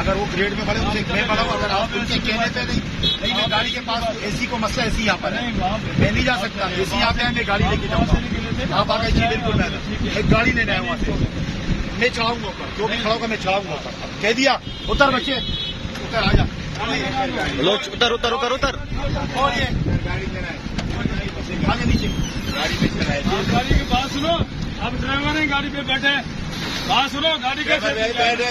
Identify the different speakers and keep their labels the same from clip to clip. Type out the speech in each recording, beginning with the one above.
Speaker 1: अगर वो ग्रेड में बढ़े उनसे मैं बढ़ाऊँ अगर आप उनके कहने पे नहीं नहीं मैं गाड़ी के पास एसी को मसला एसी यहाँ पर है। मैं नहीं जा सकता। एसी यहाँ पे है मैं गाड़ी लेके जाऊँगा। आप आ गए जी बिल्कुल मैं एक गाड़ी लेने आया वहाँ से। मैं चढ़ाऊँगा ऊपर। जो भी खड़ा होगा मैं चढ़ाऊँगा ऊपर। कह दिया उतर बच्चे। उतर आ जा।
Speaker 2: उतर उतर उतर उतर।
Speaker 1: और ये गाड़ी लेना है आगे नीचे। गाड़ी में चलाए
Speaker 3: गाड़ी की बात सुनो। आप ड्राइवर हैं गाड़ी पे बैठे बात सुनो गाड़ी कैसे
Speaker 1: बैठे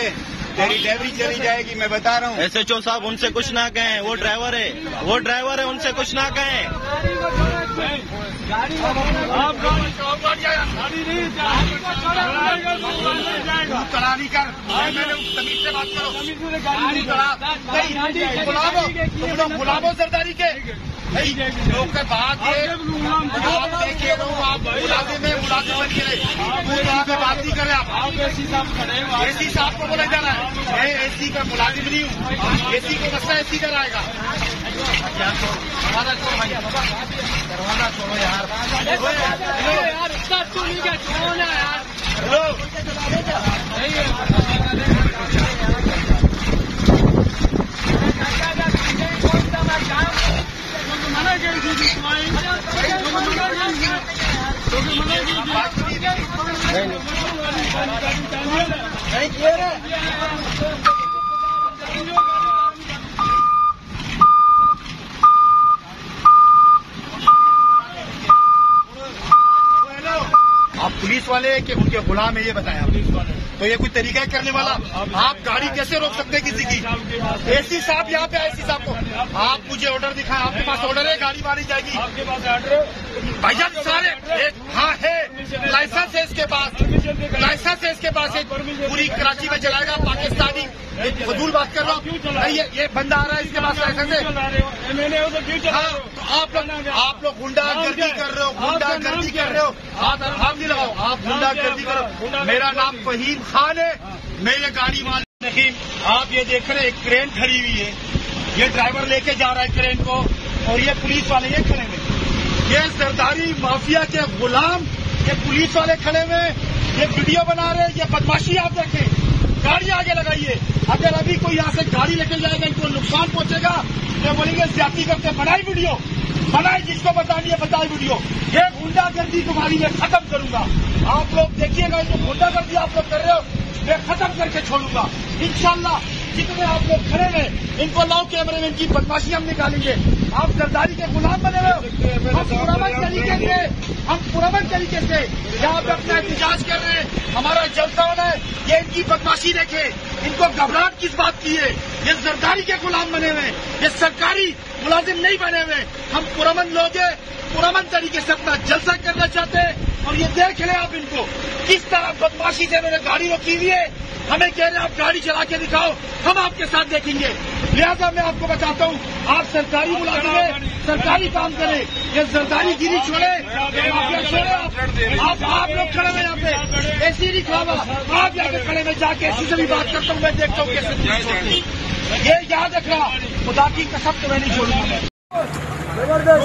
Speaker 1: तेरी डेवरी चली जाएगी, मैं बता रहा हूँ।
Speaker 2: एसएचओ एच साहब उनसे कुछ ना कहें, वो ड्राइवर है, वो ड्राइवर है, उनसे कुछ ना कहें।
Speaker 3: आप गाड़ी गाड़ी नहीं जाएगा
Speaker 1: करानी कर बात करो
Speaker 3: गाड़ी
Speaker 1: बुलावो तुम सरदारी के लोग के है आप आप मुलाजिम में मुलाजिम बन के बात नहीं करे आप
Speaker 3: आप साहब खड़े हो
Speaker 1: एसी साहब को बोला जाना है मैं एसी का मुलाजिम नहीं हूँ एसी को मसला एसी कराएगा छोड़ो भैया दरवाज़ा छोड़ो यार।
Speaker 3: यार इतना तो नहीं। क्या है यार
Speaker 1: हेलो
Speaker 3: मना गई थी तुम्हारी मना गई थी क्योंकि मना गई थी
Speaker 1: नहीं किए रे हेलो आप पुलिस वाले के उनके गुलाम है ये आप। तो ये कोई तरीका है करने वाला? आप गाड़ी कैसे रोक सकते हैं किसी की? एसी साहब यहाँ पे एसी साहब को। आप मुझे ऑर्डर दिखाएँ आपके पास ऑर्डर है गाड़ी मारी जाएगी।
Speaker 3: आपके पास ऑर्डर
Speaker 1: भाईजान सारे हाँ? है लाइसेंस है। इसके पास। लाइसेंस है इसके पास। एक पूरी कराची में चलाएगा पाकिस्तानी। एक फजूल बात कर रहा हूँ। ये ये बंदा आ रहा है इसके पास लाइसेंस है? आप लोग आप लोग गुंडागर्दी कर रहे हो गुंडागर्दी कर रहे हो। हाथ हाथ नहीं लगाओ आप गुंडागर्दी करो। मेरा नाम फहीम खान है। मैं ये गाड़ी मालिक नहीं आप ये देख रहे हैं एक क्रेन खड़ी हुई है। ये ड्राइवर लेके जा रहा है क्रेन को और ये पुलिस वाले ये खड़े हुए ये सरदारी माफिया के गुलाम ये पुलिस वाले खड़े हुए ये वीडियो बना रहे हैं ये बदमाशी आप देखें। गाड़ी आगे लगाइए। अगर अभी कोई यहाँ से गाड़ी लेके जाएगा, इनको नुकसान पहुंचेगा तो बोलेंगे, ज़्यादा करके बनाई वीडियो। बनाए जिसको बतानी है बताए वीडियो। ये गुंडागर्दी तुम्हारी मैं खत्म करूँगा। आप लोग देखिएगा जो गुंडागर्दी आप लोग कर रहे हो, मैं खत्म करके छोड़ूँगा। इंशाल्लाह, जितने आप लोग खड़े हैं, इनको लाओ कैमरे में, इनकी बदमाशी हम निकालेंगे। आप सरदारी के गुलाम बने हुए हो। हम पुरमन तरीके से, हम पुरमन तरीके से यहाँ पे अपना एहतजाज कर रहे हैं। हमारा जलसा होना ये इनकी बदमाशी देखे इनको घबराहट किस बात की है? ये सरदारी के गुलाम बने हुए ये सरकारी मुलाजिम नहीं बने हुए हम पुरमन लोग हैं पुरमन तरीके से अपना जलसा करना चाहते हैं और ये देख ले आप इनको। किस तरह बदमाशी से इन्होंने गाड़ी रोकी हुई है? हमें कह रहे हैं आप गाड़ी चला के दिखाओ हम आपके साथ देखेंगे। लिहाजा मैं आपको बताता हूँ आप सरकारी मुलाजिम हैं सरकारी काम करें। ये सरकारी गिरी छोड़े छोड़े आप आप लोग खड़े हैं यहाँ पे। ऐसी नहीं खड़ा जाके ऐसी से भी बात करता हूँ मैं देखता हूँ कैसे है। ये याद रखना खुदा की कसम तो मैं नहीं छोड़ूँगा।
Speaker 4: ज़बरदस्त।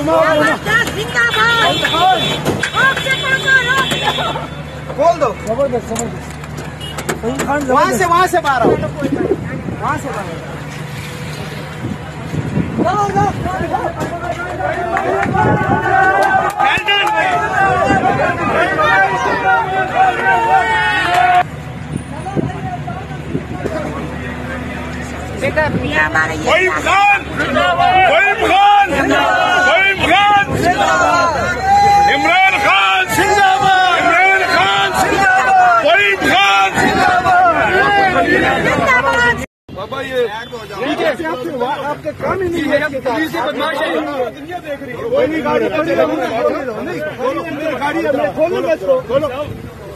Speaker 4: जिंदाबाद। आपसे करो
Speaker 5: खोल दो। ज़बरदस्त ज़बरदस्त। वहाँ से वहाँ से बाहर आओ। वहाँ से बाहर आओ।
Speaker 4: बेटा मियाँ हमारे ये
Speaker 3: वहीम खान वहीम खान वहीम खान! इमरान खान! इमरान! खान वहीम खान
Speaker 4: जिंदाबाद
Speaker 3: बाबा ये
Speaker 5: आपके काम ही नहीं है। पुलिस की बदमाशी दुनिया देख रही है। कोई नहीं गाड़ी है खोलो गाड़ी है खोलो पी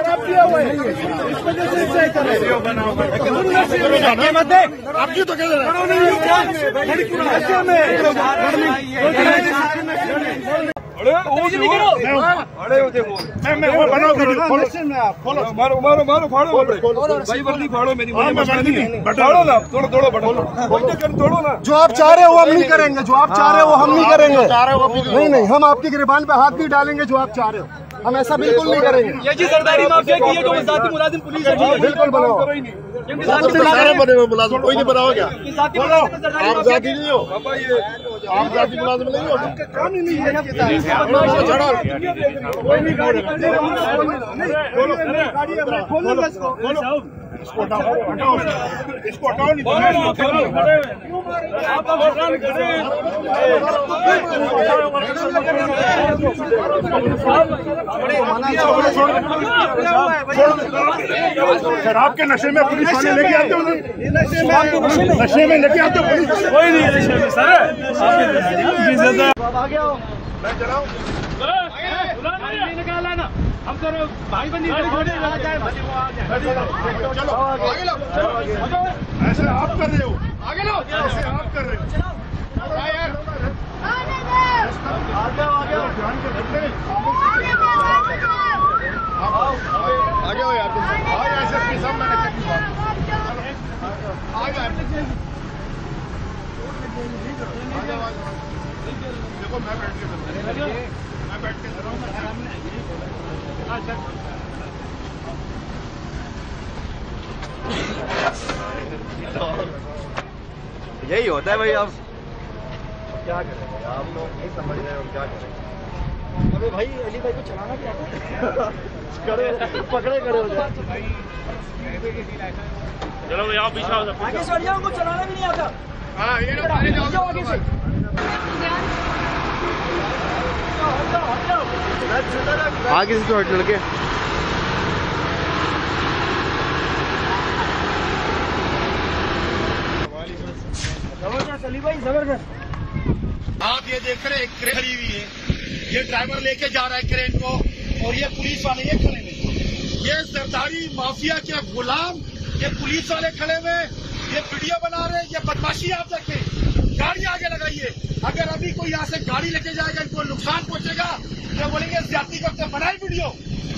Speaker 5: शराब पिया हुआ है। इस वजह से ऐसा कर रहे हैं आप क्यों तो कह रहे हैं? नशे में मैं मैं वो बनाओ वीडियो। खोलो। में आप खोलो
Speaker 6: मारो मारो मारो फाड़ो भाई वर्दी फाड़ो मेरी
Speaker 5: हाँ, मैं वर्दी नहीं, बटन-
Speaker 6: फाड़ो ना तोड़ो तोड़ो बटन। बटन तोड़ो ना।
Speaker 5: जो आप चाह रहे हो वो हम नहीं करेंगे। जो आप चाह रहे हो वो हम नहीं करेंगे। नहीं नहीं हम आपकी गिरबान पे हाथ नहीं डालेंगे जो आप चाह रहे हो। हम ऐसा बिल्कुल नहीं करेंगे।
Speaker 3: ये जी सरदारी माफिया की है जो जाती मुलाजिम पुलिस है
Speaker 5: बिल्कुल बनाओ बने। हुए मुलाजिम कोई नहीं बनाओ क्या आप जाती नहीं हो। आप जाती मुलाजिम नहीं हो। काम ही नहीं है। इसको हटाओ हटाओ। इसको हटाओ नहीं तो शराब के नशे में पुलिस वाले लेके आते हो नशे में लेके आते हो पुलिस? कोई नहीं नशे में सर। मैं चलाऊं
Speaker 3: निकाला ना हम करो भाई बंदी
Speaker 5: चलो आगे। लो ऐसे आप कर रहे हो। आगे लो ऐसे आप कर रहे हो। हाँ यार ध्यान के रखते आगे हो यार तुम हाँ ऐसे अपनी सब मैंने आ यार आ जाओ, आ जाओ। देखो मैं बैठ के कर रहा। मैं बैठ के कर रहा
Speaker 2: यही होता है भाई अब।
Speaker 5: क्या करें आप लोग नहीं समझ रहे हो क्या करें अरे भाई अली भाई को चलाना क्या करो पकड़े करे हो जाए।
Speaker 3: आगे से जाओ उनको चलाना भी नहीं आता।
Speaker 5: हाँ ये लोग आगे जाओ। आगे से। आगे से तो हट लड़के।
Speaker 1: आप ये देख रहे हैं क्रेन खड़ी हुई है। ये ड्राइवर लेके जा रहा है क्रेन को और ये पुलिस वाले ये खड़े हुए ये सरदारी माफिया के गुलाम, ये पुलिस वाले खड़े हुए ये वीडियो बना रहे हैं, ये बदमाशी आप देखें गाड़ी आगे लगाइए। अगर अभी कोई यहाँ से गाड़ी लेके जाएगा, इनको नुकसान पहुंचेगा तो बोलेंगे ज़्यादा करते हैं, बनाए वीडियो।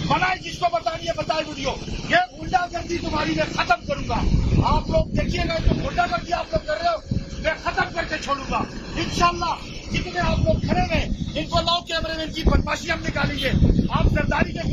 Speaker 1: बनाए जिसको बतानी है, बताए वीडियो। ये गुंडागर्दी तुम्हारी मैं खत्म करूँगा। आप लोग देखिएगा, जो गुंडागर्दी आप लोग कर रहे हो, मैं खत्म करके छोड़ूँगा। इंशाल्लाह, जितने आप लोग खड़े हैं, इनको लाओ कैमरे में, इनकी बदमाशी हम निकालेंगे। आप सरदारी के